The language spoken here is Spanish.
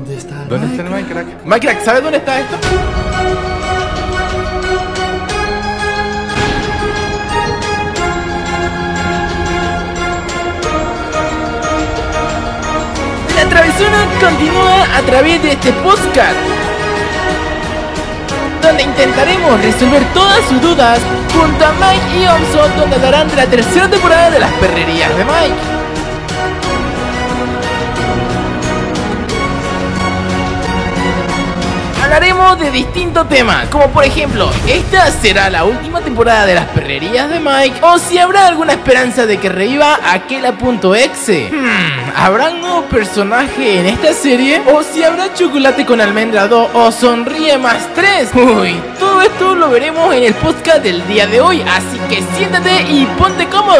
¿Dónde está el ¿Dónde está el Minecraft? Minecraft? Minecraft, ¿sabes dónde está esto? La travesura continúa a través de este podcast, donde intentaremos resolver todas sus dudas junto a Mike y Omso, donde hablarán de la tercera temporada de las perrerías de Mike. Hablaremos de distintos temas, como por ejemplo, ¿esta será la última temporada de las perrerías de Mike? ¿O si habrá alguna esperanza de que reviva aquel a punto exe? Hmm, ¿habrá un nuevo personaje en esta serie? ¿O si habrá chocolate con almendra 2 o sonríe más 3? Uy, todo esto lo veremos en el podcast del día de hoy, así que siéntate y ponte cómodo.